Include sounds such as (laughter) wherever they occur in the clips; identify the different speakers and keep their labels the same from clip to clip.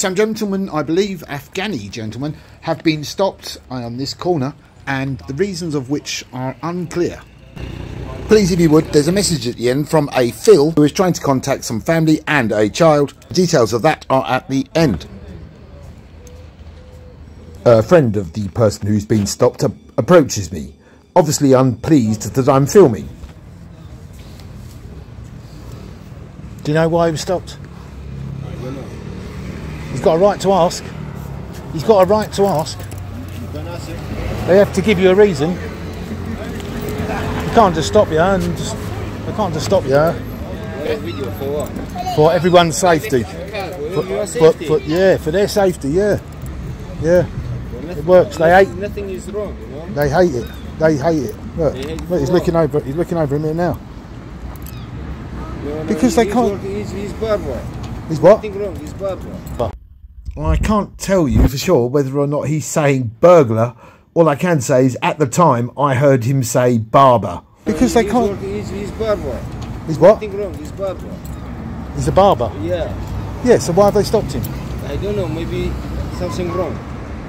Speaker 1: Some gentlemen, I believe Afghani gentlemen, have been stopped uh, on this corner and the reasons of which are unclear. Please, if you would, there's a message at the end from a Phil who is trying to contact some family and a child. Details of that are at the end. A friend of the person who's been stopped approaches me, obviously unpleased that I'm filming.
Speaker 2: Do you know why he was stopped? He's got a right to ask. He's got a right to ask. They have to give you a reason. You can't just stop you and just, they can't just stop you for everyone's safety. For, for, for, yeah, for their safety. Yeah, yeah. It works. They hate.
Speaker 3: Nothing is wrong.
Speaker 2: They hate it. They hate it. Look, look he's looking over. He's looking over him now.
Speaker 3: No, no,
Speaker 2: Because they can't-
Speaker 3: He's, he's.
Speaker 2: He's what?
Speaker 3: Nothing wrong. He's barber.
Speaker 1: Well, I can't tell you for sure whether or not he's saying burglar. All I can say is at the time I heard him say barber.
Speaker 2: Because they
Speaker 3: he's
Speaker 2: can't.
Speaker 3: Working, he's, he's barber.
Speaker 2: He's what?
Speaker 3: Nothing wrong. He's barber.
Speaker 2: He's a barber.
Speaker 3: Yeah.
Speaker 2: Yeah. So why have they stopped him?
Speaker 3: I don't know. Maybe something wrong.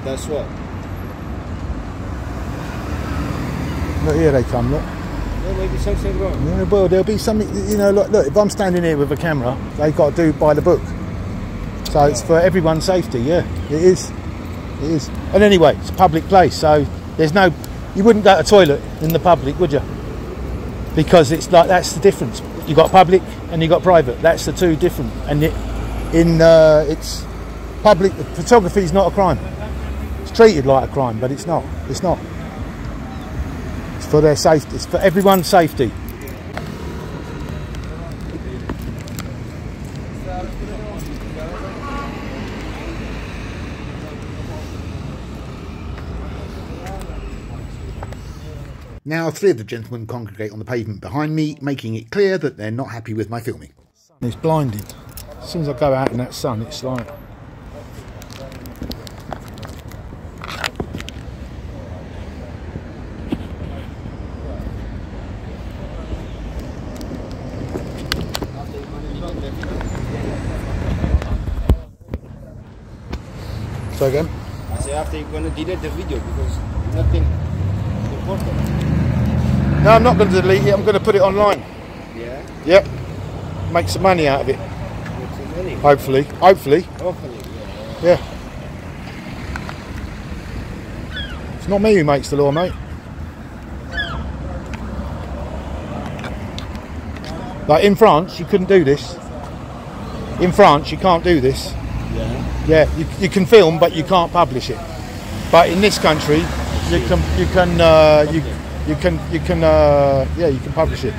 Speaker 3: That's what.
Speaker 2: Look, here they come. Look.
Speaker 3: Yeah, maybe something wrong.
Speaker 2: Yeah, well, there'll be something. You know, look, look. If I'm standing here with a camera, they've got to do by the book. So it's for everyone's safety. Yeah, it is. It is. And anyway, it's a public place, so there's no. You wouldn't go to toilet in the public, would you? Because it's like that's the difference. You got public and you got private. That's the two different. And it, in uh, it's public. Photography is not a crime. It's treated like a crime, but it's not. It's not. It's for their safety. It's for everyone's safety.
Speaker 1: Now, three of the gentlemen congregate on the pavement behind me, making it clear that they're not happy with my filming.
Speaker 2: It's blinding. As soon as I go out in that sun, it's like. So again?
Speaker 3: I say after you're gonna delete the video because nothing important.
Speaker 2: No, I'm not going to delete it. I'm going to put it online.
Speaker 3: Yeah.
Speaker 2: Yep. Make some money out of it.
Speaker 3: It's a money.
Speaker 2: Hopefully. Hopefully.
Speaker 3: Hopefully. Yeah.
Speaker 2: Yeah. It's not me who makes the law, mate. Like in France, you couldn't do this. In France, you can't do this.
Speaker 3: Yeah.
Speaker 2: Yeah, you, you can film, but you can't publish it. But in this country, you can you can uh, you you can you can uh, yeah you can publish it.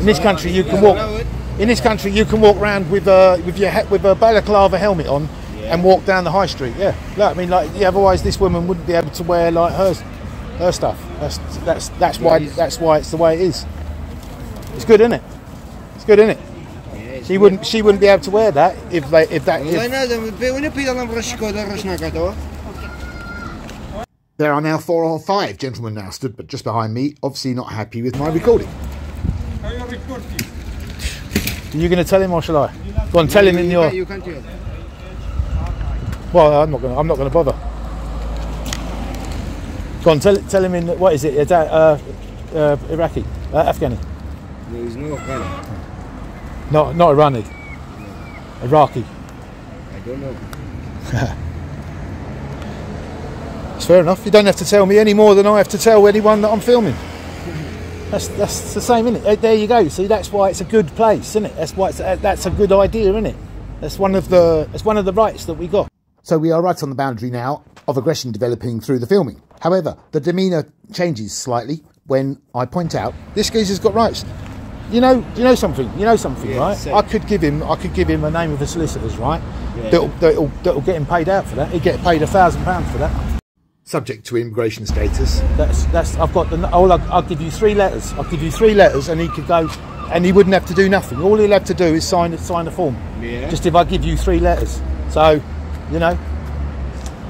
Speaker 2: In this country, you can walk. In this country, you can walk around with a with your with a balaclava helmet on and walk down the high street. Yeah, like, I mean, like yeah, otherwise this woman wouldn't be able to wear like her her stuff. That's that's that's why that's why it's the way it is. It's good, isn't it? It's good, isn't it? She wouldn't. She wouldn't be able to wear that if they. If that. If...
Speaker 1: There are now four or five gentlemen now stood but just behind me, obviously not happy with my recording.
Speaker 2: Are you recording? You're going to tell him or shall I? Go on, tell him in your.
Speaker 3: You can't tell.
Speaker 2: Well, I'm not going. to I'm not going to bother. Go on, tell tell him in. What is it? Uh, uh, uh, Iraqi, uh, Afghani.
Speaker 3: There is no Afghani.
Speaker 2: Not not Irani. Iraqi.
Speaker 3: I don't know. (laughs)
Speaker 2: It's fair enough. You don't have to tell me any more than I have to tell anyone that I'm filming. That's that's the same, isn't it? There you go. See, that's why it's a good place, isn't it? That's why it's, uh, that's a good idea, isn't it? That's one of the that's one of the rights that we got.
Speaker 1: So we are right on the boundary now of aggression developing through the filming. However, the demeanour changes slightly when I point out
Speaker 2: this geezer's got rights. You know, you know something. You know something,
Speaker 3: Yeah,
Speaker 2: right?
Speaker 3: say.
Speaker 2: I could give him, I could give him a name of a solicitor's, right?
Speaker 3: Yeah.
Speaker 2: That'll, that'll, that'll get him paid out for that. He'd get paid a thousand pounds for that.
Speaker 1: Subject to immigration status.
Speaker 2: That's that's. I've got the. All I'll, I'll give you three letters. I'll give you three letters, and he could go, and he wouldn't have to do nothing. All he'll have to do is sign sign a form.
Speaker 3: Yeah.
Speaker 2: Just if I give you three letters. So, you know,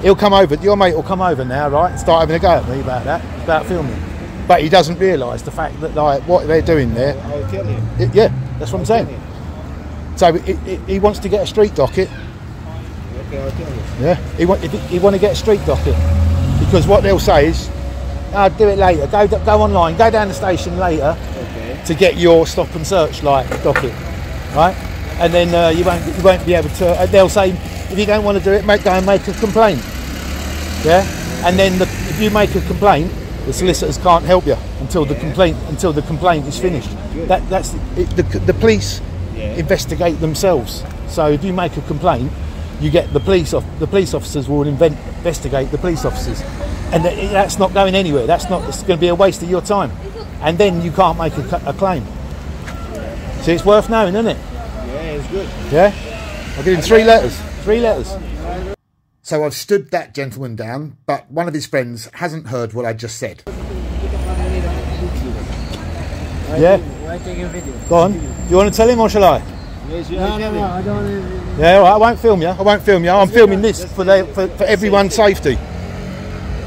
Speaker 2: he'll come over. Your mate will come over now, right? And start having a go at me about that, about filming. But he doesn't realise the fact that like what they're doing there
Speaker 3: I'll tell you.
Speaker 2: It- yeah, that's what I'm saying. So he, he, he wants to get a street docket.
Speaker 3: Okay, I'll tell you.
Speaker 2: Yeah, he want he, he want to get a street docket because what they'll say is, "I'll do it later. Go go online. Go down the station later
Speaker 3: Okay.
Speaker 2: to get your stop and search light docket, right? And then uh, you won't you won't be able to. Uh, they'll say if you don't want to do it, make go and make a complaint. Yeah, and then the, if you make a complaint, the solicitors can't help you until the complaint until the complaint is finished. That that's it, the the police
Speaker 3: Yeah.
Speaker 2: investigate themselves. So if you make a complaint, you get the police off. The police officers will invent, investigate the police officers, and that's not going anywhere. That's not. It's going to be a waste of your time, and then you can't make a, a claim. See, it's worth knowing, isn't it?
Speaker 3: Yeah, it's good.
Speaker 2: Yeah. I'll give him three letters. Three letters.
Speaker 1: So I've stood that gentleman down, but one of his friends hasn't heard what I just said.
Speaker 2: Yeah.
Speaker 4: Why taking video?
Speaker 2: Go on. Do you want to tell him or shall I?
Speaker 3: Yes,
Speaker 4: No, no, no, I don't want.
Speaker 2: Yeah, all right, I won't film you. I won't film you. I'm filming this for, the, for, for everyone's safety.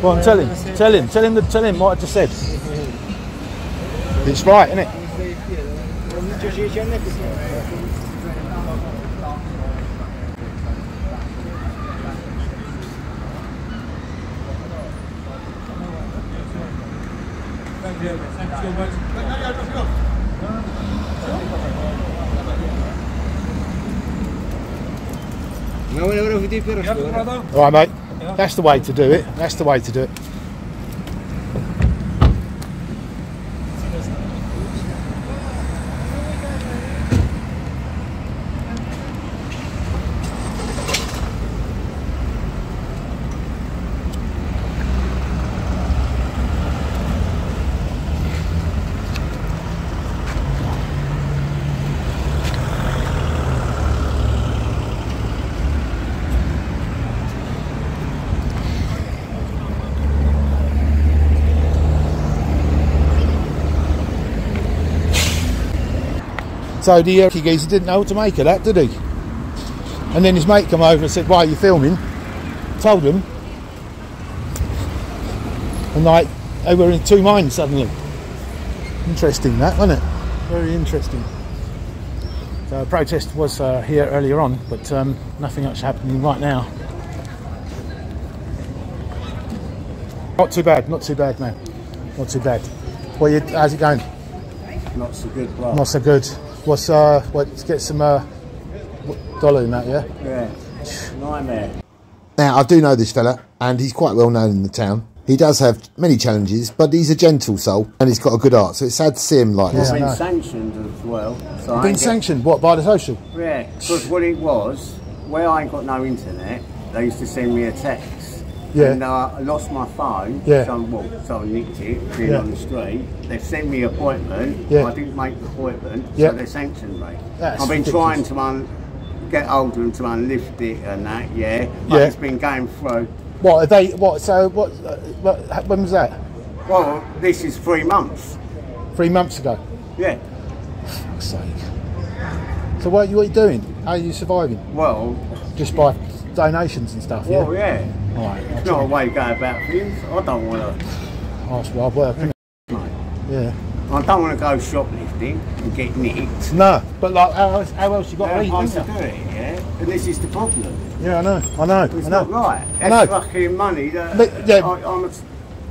Speaker 2: Go on, tell him. Tell him. Tell him. The, tell him what I just said. It's right, isn't it?
Speaker 3: No, no, no, video first.
Speaker 2: All right, mate. That's the way to do it. That's the way to do it. So the uh, geezer didn't know what to make of that, did he? And then his mate come over and said, "Why are you filming?" Told him, and like they were in two minds suddenly. Interesting, that wasn't it? Very interesting. So protest was uh, here earlier on, but um, nothing much happening right now. Not too bad, not too bad, man. Not too bad. Well, you, how's it going?
Speaker 3: Not so good, bro.
Speaker 2: Not so good. What's uh? What? Let's get some uh, dollar in that, yeah.
Speaker 3: Yeah. Nightmare.
Speaker 1: Now, I do know this fella, and he's quite well known in the town. He does have many challenges, but he's a gentle soul, and he's got a good heart, so it's sad to see him like this.
Speaker 2: Yeah.
Speaker 3: I've
Speaker 2: I
Speaker 3: been sanctioned as well. So
Speaker 2: Been
Speaker 3: get-
Speaker 2: sanctioned what by the social?
Speaker 3: Yeah, because what it was, where I ain't got no internet, they used to send me a text.
Speaker 2: Yeah.
Speaker 3: And uh, I lost my phone.
Speaker 2: Yeah.
Speaker 3: Someone, well, someone nicked it, being
Speaker 2: Yeah.
Speaker 3: on the street. They sent me an appointment.
Speaker 2: Yeah.
Speaker 3: I didn't make the appointment,
Speaker 2: Yeah.
Speaker 3: so they sanctioned me.
Speaker 2: That's
Speaker 3: I've been
Speaker 2: ridiculous.
Speaker 3: trying to un- get hold of them to unlift it and that, yeah. But
Speaker 2: Yeah.
Speaker 3: it's been going through.
Speaker 2: What are they? What? So what? What when was that?
Speaker 3: Well, this is three months.
Speaker 2: Three months ago.
Speaker 3: Yeah.
Speaker 2: Fuck's sake. So what? Are you, what are you doing? How are you surviving?
Speaker 3: Well,
Speaker 2: Just by donations and stuff?
Speaker 3: well,
Speaker 2: yeah.
Speaker 3: yeah.
Speaker 2: All right.
Speaker 3: It's not a way to go about things. I don't want to.
Speaker 2: That's hard work, isn't it?
Speaker 3: Mate.
Speaker 2: Yeah.
Speaker 3: I don't want to go shoplifting and get nicked.
Speaker 2: No, but like, how else, how else you got to eat?
Speaker 3: to do it, yeah? And this is the problem.
Speaker 2: Yeah, I know. I know.
Speaker 3: It's
Speaker 2: I know.
Speaker 3: not right. That's fucking money that
Speaker 2: But, yeah.
Speaker 3: I, I'm a,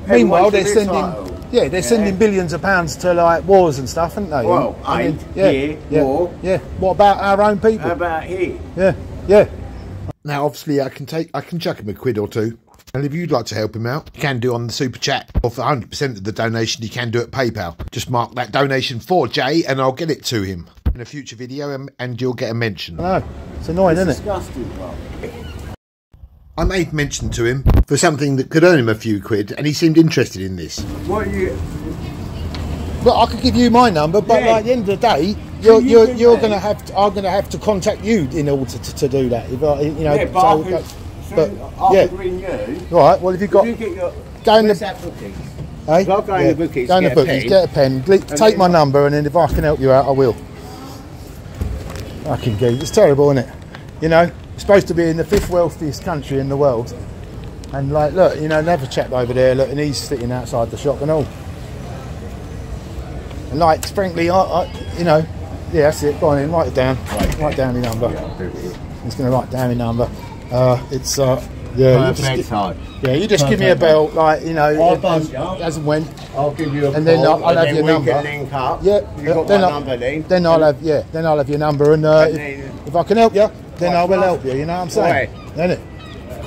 Speaker 2: Meanwhile, they're sending,
Speaker 3: entitled.
Speaker 2: yeah, they're sending billions of pounds to like wars and stuff, aren't they?
Speaker 3: Well,
Speaker 2: I mean,
Speaker 3: aid,
Speaker 2: yeah,
Speaker 3: here,
Speaker 2: yeah,
Speaker 3: war.
Speaker 2: yeah. What about our own people?
Speaker 3: How about here?
Speaker 2: yeah, yeah.
Speaker 1: Now, obviously, I can take, I can chuck him a quid or two. And if you'd like to help him out, you can do on the super chat. Or for 100% of the donation, you can do at PayPal. Just mark that donation for Jay, and I'll get it to him in a future video, and, and you'll get a mention.
Speaker 2: I know. It's annoying,
Speaker 3: It's
Speaker 2: isn't it?
Speaker 3: disgusting, bro.
Speaker 1: I made mention to him for something that could earn him a few quid, and he seemed interested in this.
Speaker 3: What are you...
Speaker 2: But I could give you my number, but
Speaker 3: Yeah.
Speaker 2: like, at the end of the day, you're
Speaker 3: you
Speaker 2: you're, you're going to have to, I'm going to have to contact you in order to, to, to do that. If I, you know,
Speaker 3: Yeah, but
Speaker 2: so,
Speaker 3: I could,
Speaker 2: but
Speaker 3: I
Speaker 2: yeah,
Speaker 3: you.
Speaker 2: right. Well, if you've got
Speaker 3: you get your...
Speaker 2: Go in the-
Speaker 3: that bookie?
Speaker 2: Hey?
Speaker 3: Go in the bookies,
Speaker 2: Go in the bookies, get a pen. Take my number, and then if I can help you out, I will. Fucking geez, it's terrible, isn't it? You know, we're supposed to be in the fifth wealthiest country in the world, and like, look, you know, another chap over there, look, and he's sitting outside the shop and all. And like, frankly, I, I you know, Yeah, that's it. Go on in, write it down.
Speaker 3: Right.
Speaker 2: Write down the number.
Speaker 3: Yeah, do.
Speaker 2: He's going to write down the number. Uh, it's uh, yeah. You just,
Speaker 3: Perfect time.
Speaker 2: yeah, you just give me a bell, like you know,
Speaker 3: I'll
Speaker 2: as-
Speaker 3: buzz you
Speaker 2: as and when.
Speaker 3: I'll give you a
Speaker 2: And then I'll- I'll have
Speaker 3: then
Speaker 2: your
Speaker 3: we
Speaker 2: number.
Speaker 3: can link up.
Speaker 2: Yeah,
Speaker 3: You got
Speaker 2: then
Speaker 3: my
Speaker 2: I'll-
Speaker 3: number then.
Speaker 2: Then I'll have yeah. Then I'll have your number, and uh,
Speaker 3: And
Speaker 2: if, if I can help you, then I will help you. You know what I'm saying?
Speaker 3: Right.
Speaker 2: Isn't it?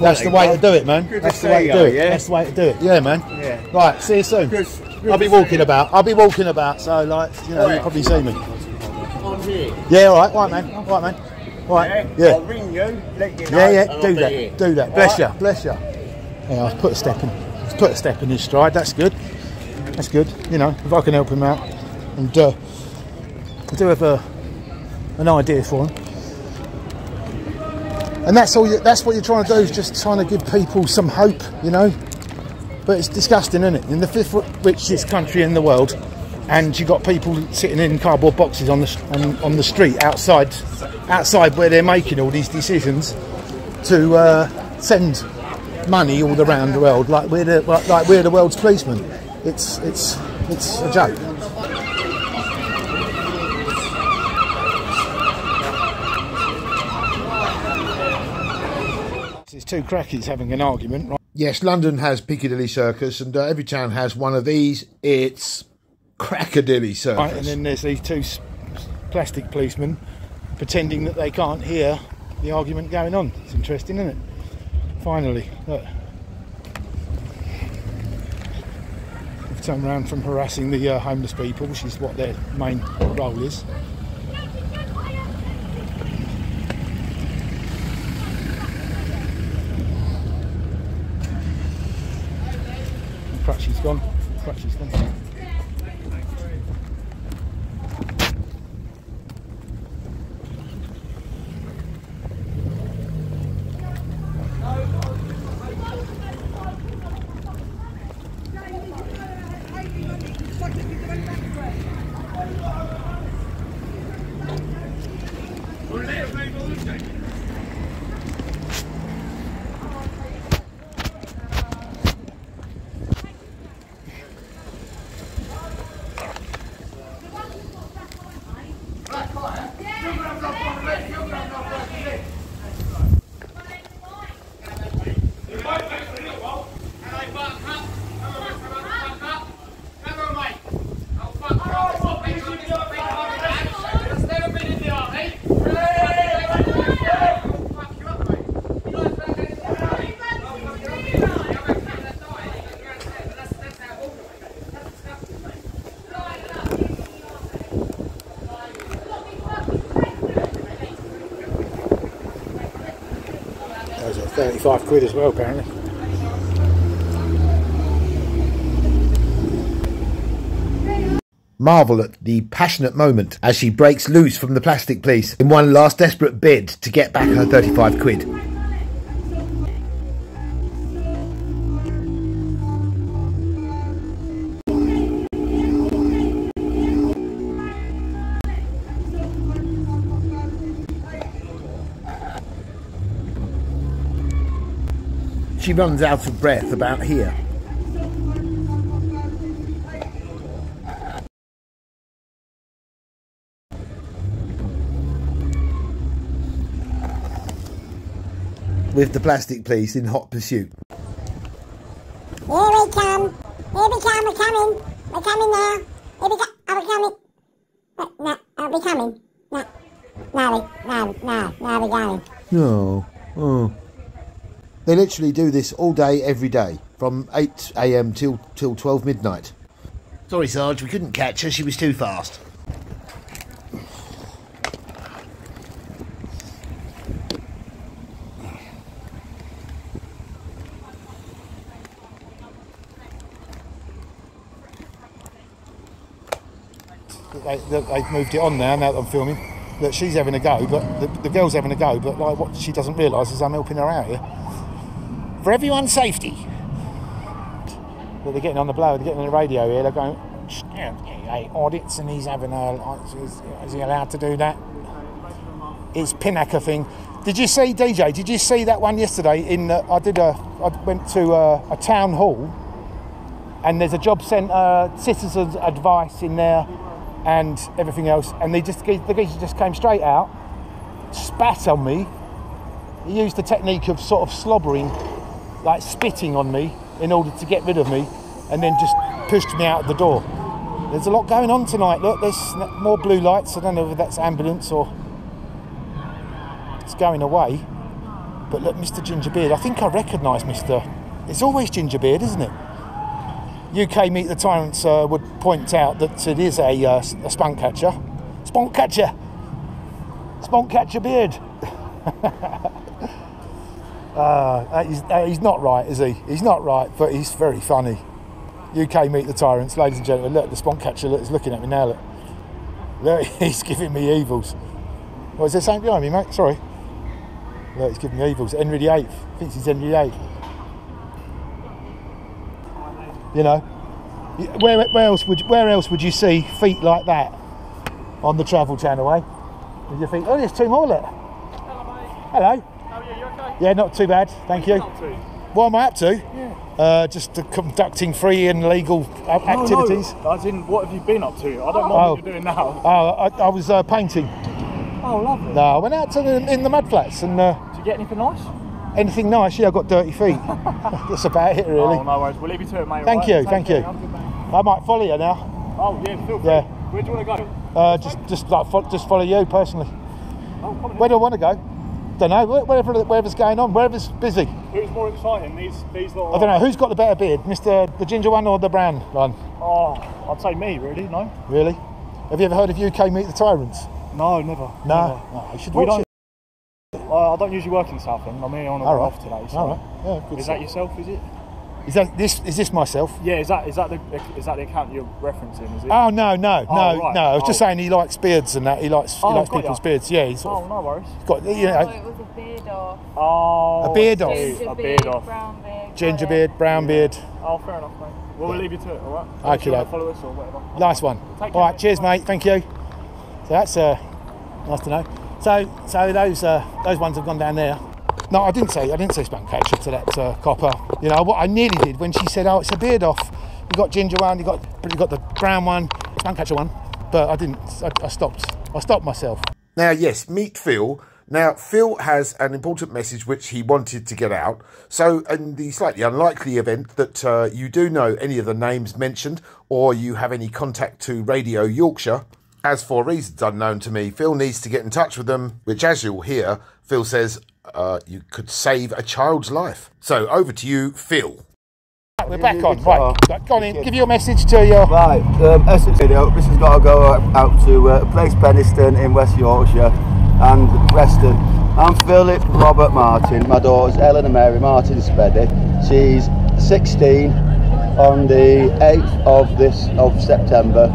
Speaker 2: That's the way to do it, man.
Speaker 3: Good
Speaker 2: That's the way to
Speaker 3: you,
Speaker 2: do it.
Speaker 3: yeah?
Speaker 2: That's the way to do it. Yeah, man.
Speaker 3: Yeah.
Speaker 2: Right. See you soon.
Speaker 3: Good
Speaker 2: I'll be walking about. I'll be walking about. So like, you know, you'll probably see me.
Speaker 3: I'm here.
Speaker 2: Yeah. All right. Right, man. All right, man. Right.
Speaker 3: Yeah?
Speaker 2: Yeah.
Speaker 3: I'll ring you, let you know.
Speaker 2: Yeah, yeah, do that, do that. Bless you, bless you. Yeah, I've put a step in. I've put a step in his stride. That's good. That's good. You know, if I can help him out, and uh, I do have a, an idea for him. And that's all. You, that's what you're trying to do is just trying to give people some hope. You know, but it's disgusting, isn't it? In the fifth richest country in the world, and you've got people sitting in cardboard boxes on the on, on the street outside, outside where they're making all these decisions to uh, send money all around the world, like we're the like, we're the world's policemen. It's it's it's a joke. There's two crackies having an argument, right?
Speaker 1: Yes, London has Piccadilly Circus, and uh, every town has one of these. It's Crackadilly Circus.
Speaker 2: Right, and then there's these two plastic policemen pretending that they can't hear the argument going on. It's interesting, isn't it? Finally, look. They've turned around from harassing the uh, homeless people, which is what their main role is. Gone. Crutchy's gone. 35 quid as well, apparently.
Speaker 1: Marvel at the passionate moment as she breaks loose from the plastic police in one last desperate bid to get back her 35 quid. She runs out of breath about here. with the plastic police in hot pursuit.
Speaker 4: Here we come. Here we come. We're coming. We're coming now. Here we go. Are we coming? Uh, No, are we coming? No. No, we, no, no, no, we're going.
Speaker 1: No. Oh. They literally do this all day, every day, from 8 a.m. till till 12 midnight. Sorry, Sarge, we couldn't catch her. She was too fast.
Speaker 2: They, they, they've moved it on now, now that I'm filming. That she's having a go, but the, the girl's having a go, but like what she doesn't realise is I'm helping her out here. For everyone's safety. They're getting on the blower, they're getting on the radio here, they're going, hey, audits, and he's having a, is, is he allowed to do that? It's Pinnacker thing. Did you see, DJ, did you see that one yesterday in, uh, I did a, I went to a, a town hall and there's a job centre, citizens advice in there, and everything else. And they just the geezer just came straight out, spat on me. He used the technique of sort of slobbering, like spitting on me, in order to get rid of me, and then just pushed me out of the door. There's a lot going on tonight. Look, there's more blue lights. I don't know if that's ambulance or it's going away. But look, Mr. Gingerbeard, I think I recognise Mr. It's always Gingerbeard, isn't it? UK Meet the Tyrants uh, would point out that it is a, uh, a spunk catcher. Spunk catcher! Spunk catcher beard! (laughs) uh, he's, he's not right, is he? He's not right, but he's very funny. UK Meet the Tyrants, ladies and gentlemen. Look, the spunk catcher look, is looking at me now. Look, look (laughs) he's giving me evils. What is there something behind me, mate? Sorry. Look, he's giving me evils. Henry VIII. Thinks he's Henry VIII. You know, where, where else would where else would you see feet like that on the Travel Channel, eh? With your feet. Oh, there's two more. Look. Hello.
Speaker 5: How are you? Okay?
Speaker 2: Yeah, not too bad. Thank you. What am I up to? Uh, just conducting free and legal activities.
Speaker 5: No, no. As in, what have you been up to? I don't mind
Speaker 2: Oh.
Speaker 5: what you're doing now.
Speaker 2: Oh, I, I was uh, painting.
Speaker 5: Oh, lovely.
Speaker 2: No, I went out to the, in the mud flats and uh,
Speaker 5: Did you get anything nice?
Speaker 2: anything nice. Yeah, I got dirty feet. (laughs) That's about it, really.
Speaker 5: Oh, no worries. We'll leave you to it, mate.
Speaker 2: Thank
Speaker 5: alright?
Speaker 2: you,
Speaker 5: Take
Speaker 2: thank
Speaker 5: care.
Speaker 2: you. I might follow you now.
Speaker 5: Oh, yeah, feel free.
Speaker 2: Yeah.
Speaker 5: Where do you want to go?
Speaker 2: Uh, just, just like, fo- just follow you personally.
Speaker 5: Oh.
Speaker 2: Where do I want to go? Don't know. wh- Wherever, wherever's going on, wherever's busy.
Speaker 5: Who's more exciting? These, these little.
Speaker 2: I don't know. Who's got the better beard, Mr. the ginger one or the brown one?
Speaker 5: Oh, I'd say me, really. No.
Speaker 2: Really? Have you ever heard of UK Meet the Tyrants?
Speaker 5: No, never.
Speaker 2: No. no you should
Speaker 5: We
Speaker 2: watch it.
Speaker 5: Uh, I don't usually work in Southend. I'm here on a off today. So.
Speaker 2: All right. Yeah, good
Speaker 5: Is
Speaker 2: stuff.
Speaker 5: that yourself? Is it?
Speaker 2: Is that this? Is this myself?
Speaker 5: Yeah. Is that is that the is that the account you're referencing? Is it?
Speaker 2: Oh no, no,
Speaker 5: Oh,
Speaker 2: no,
Speaker 5: right.
Speaker 2: no! I was just
Speaker 5: Oh.
Speaker 2: saying he likes beards and that. He likes
Speaker 5: Oh,
Speaker 2: he likes people's
Speaker 5: ya.
Speaker 2: beards. Yeah, he's sort
Speaker 5: Oh, no worries.
Speaker 2: of got you
Speaker 6: Oh,
Speaker 2: know
Speaker 6: it was a beard off.
Speaker 5: Oh,
Speaker 2: A beard off.
Speaker 6: Ginger
Speaker 5: A
Speaker 6: beard,
Speaker 5: beard off.
Speaker 6: brown beard. got
Speaker 2: ginger beard, brown beard.
Speaker 5: Oh, fair enough, mate. Well, we'll leave you to it, alright?
Speaker 2: Okay,
Speaker 5: If you want follow us or whatever.
Speaker 2: Nice one.
Speaker 5: Take
Speaker 2: All
Speaker 5: care,
Speaker 2: right,
Speaker 5: mate.
Speaker 2: cheers, mate. Thank you. So that's uh, nice to know. So, so those uh, those ones have gone down there. No, I didn't say I didn't say spunk catcher to that uh, copper. You know what I nearly did when she said, "Oh, it's a beard off." You got ginger one, you got you got the brown one, spunk catcher one, but I didn't. I, I stopped. I stopped myself.
Speaker 1: Now, yes, meet Phil. Now, Phil has an important message which he wanted to get out. So, in the slightly unlikely event that uh, you do know any of the names mentioned or you have any contact to Radio Yorkshire, as for reasons unknown to me, Phil needs to get in touch with them, which, as you'll hear, Phil says uh, you could save a child's life. So, over to you, Phil.
Speaker 2: Right, we're back on. Right, right, go on in. Give your message to your.
Speaker 7: Right, um, Essex video. This has got to go out to uh, a place Penistone in West Yorkshire and Preston. I'm Philip Robert Martin. My daughter's Eleanor Mary Martin Speddy. She's 16 on the 8th of this of September.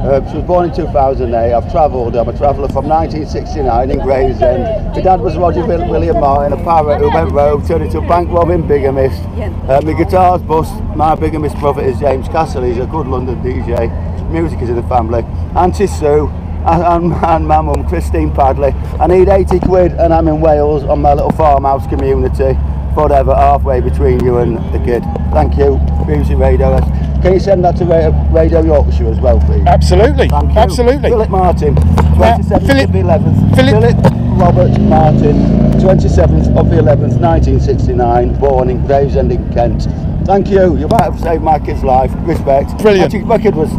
Speaker 7: Uh, she was born in 2008. I've travelled. I'm a traveller from 1969 in Gravesend. My dad was Roger Will- William Martin, a pirate who went rogue, turned into a bank robbing bigamist. Uh, my guitar's bust. My bigamist brother is James Castle. He's a good London DJ. Music is in the family. Auntie Sue and, and, and my mum Christine Padley. I need 80 quid and I'm in Wales on my little farmhouse community. Forever, halfway between you and the kid. Thank you, BBC Radio. Can you send that to Radio, Yorkshire as well, please?
Speaker 2: Absolutely,
Speaker 7: Thank you.
Speaker 2: absolutely.
Speaker 7: Philip Martin, uh, 27th
Speaker 2: Philip-
Speaker 7: of the 11th.
Speaker 2: Philip-
Speaker 7: Robert Martin, 27th of the 11th, 1969, born in Gravesend in Kent. Thank you. You might have saved my kid's life. Respect.
Speaker 2: Brilliant.
Speaker 7: Actually, my kid was.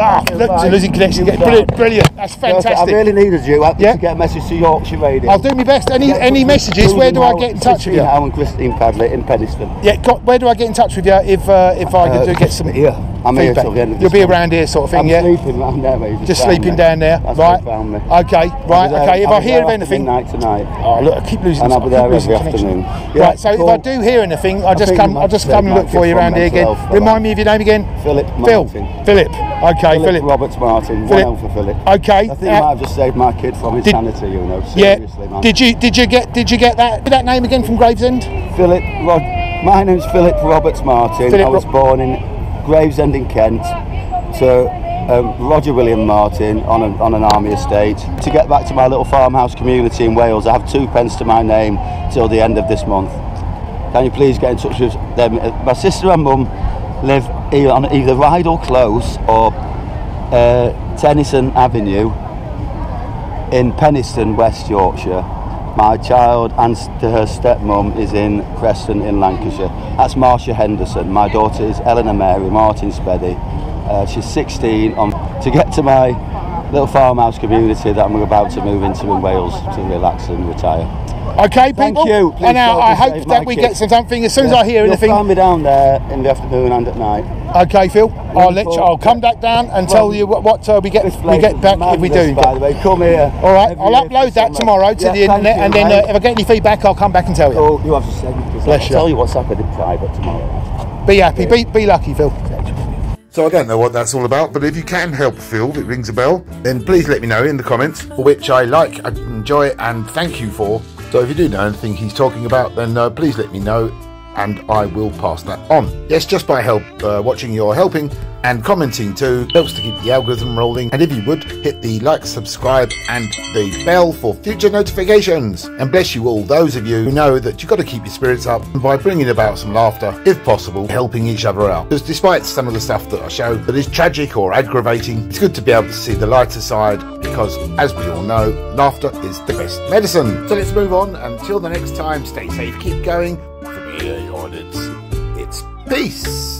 Speaker 7: I won't you.
Speaker 2: Ah, look, losing connection.
Speaker 7: You
Speaker 2: again.
Speaker 7: start.
Speaker 2: Brilliant, brilliant. That's
Speaker 7: Perfect.
Speaker 2: fantastic.
Speaker 7: I really needed you
Speaker 2: Yeah.
Speaker 7: to get a message to Yorkshire Radio.
Speaker 2: I'll do my best. Any
Speaker 7: Get
Speaker 2: any
Speaker 7: in touch with
Speaker 2: messages? Where do I get in touch with you?
Speaker 7: And Christine Padley in Penistone.
Speaker 2: Yeah, where do I get in touch with you if uh, if I
Speaker 7: Uh,
Speaker 2: do get some
Speaker 7: here. I'm here
Speaker 2: feedback?
Speaker 7: till the end of
Speaker 2: You'll be around here, sort of thing,
Speaker 7: I'm
Speaker 2: yeah.
Speaker 7: sleeping around there, mate. You
Speaker 2: Just sleeping
Speaker 7: me.
Speaker 2: down there,
Speaker 7: That's
Speaker 2: right?
Speaker 7: where found me.
Speaker 2: Okay, right,
Speaker 7: there-
Speaker 2: okay. If I hear of anything,
Speaker 7: midnight tonight.
Speaker 2: oh look, I keep losing.
Speaker 7: And I'll be there every
Speaker 2: connection.
Speaker 7: afternoon. Yeah,
Speaker 2: right, so if. I do hear anything, I'll just come. I'll just come and look for you around here again. Remind me of your name again.
Speaker 7: Philip
Speaker 2: Phil.
Speaker 7: Martin.
Speaker 2: Philip. Okay,
Speaker 7: Philip. Roberts Martin,
Speaker 2: Philip.
Speaker 7: for Philip.
Speaker 2: Okay.
Speaker 7: I think you
Speaker 2: uh,
Speaker 7: might have just saved my kid from insanity, you know. Seriously, man.
Speaker 2: Did you did you get did you get that that name again from Gravesend?
Speaker 7: Philip Rod. My name's Philip Roberts Martin. I was born in Gravesend in Kent to um, Roger William Martin on, a, on an army estate. To get back to my little farmhouse community in Wales, I have two pence to my name till the end of this month. Can you please get in touch with them? Uh, My sister and mum live on either Rydal Close or uh, Tennyson Avenue in Penistone, West Yorkshire. My child and to her stepmom is in Creston in Lancashire. That's Marcia Henderson. My daughter is Eleanor Mary Martin Speddy. Uh, she's 16. On to get to my little farmhouse community that I'm about to move into in Wales to relax and retire.
Speaker 2: Okay,
Speaker 7: Thank
Speaker 2: people.
Speaker 7: you. Please
Speaker 2: and now I hope
Speaker 7: my
Speaker 2: that we
Speaker 7: kids.
Speaker 2: get some something as soon as I hear
Speaker 7: You'll
Speaker 2: anything.
Speaker 7: find me down there in the afternoon and at night.
Speaker 2: Okay, Phil. I'll let you. I'll come back down and tell you what, what uh, we get.
Speaker 7: This
Speaker 2: We get back if we do.
Speaker 7: By the way, come here.
Speaker 2: All right, I'll upload that
Speaker 7: summer.
Speaker 2: tomorrow to
Speaker 7: Yeah,
Speaker 2: the internet,
Speaker 7: you,
Speaker 2: and then uh, if I get any feedback, I'll come back and tell you.
Speaker 7: Oh, you have to say because I'll tell you what's happened in private tomorrow.
Speaker 2: Be happy. Be be lucky, Phil.
Speaker 1: So I don't know what that's all about, but if you can help Phil, if it rings a bell, then please let me know in the comments, for which I like, I enjoy, and thank you for. So if you do know anything he's talking about, then uh, please let me know, and I will pass that on. Yes, just by help uh, watching your helping and commenting too helps to keep the algorithm rolling. And if you would hit the like, subscribe, and the bell for future notifications. And bless you all, those of you who know that you've got to keep your spirits up by bringing about some laughter, if possible, helping each other out. Because despite some of the stuff that I show that is tragic or aggravating, it's good to be able to see the lighter side because, as we all know, laughter is the best medicine. So let's move on. Until the next time, stay safe, keep going. Here, your it's, it's peace.